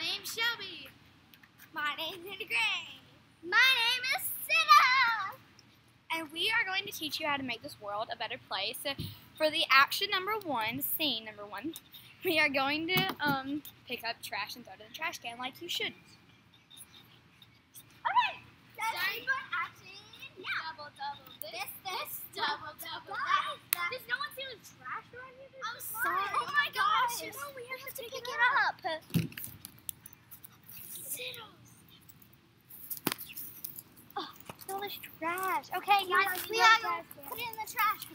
name's Shelby. My name's AnnaGrace. My name is Sita. And we are going to teach you how to make this world a better place. So for the action number one, scene number one, we are going to um, pick up trash and throw it in the trash can like you should. Okay. Sorry. for action. Yeah. Double, double. This, This, this, double, double. That, that. Does no one see the trash around here? I'm sorry. Oh my gosh. No, we have to pick pick it it up. All trash. Okay, guys, we gotta go put it in the trash.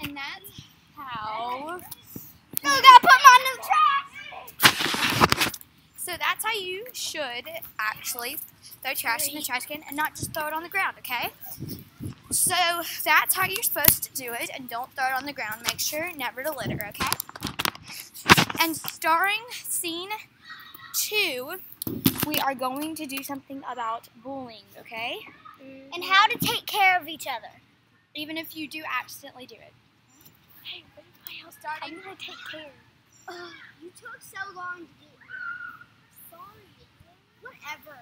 And that's how. No, we gotta put mine in the trash. So that's how you should actually throw trash in the trash can and not just throw it on the ground, okay? So that's how you're supposed to do it, and don't throw it on the ground. Make sure never to litter, okay? And starring scene two, we are going to do something about bullying, okay? And how to take care of each other. Even if you do accidentally do it. Hey, what am I starting? I'm gonna take care. Ugh, oh, you took so long to here. Sorry. Whatever.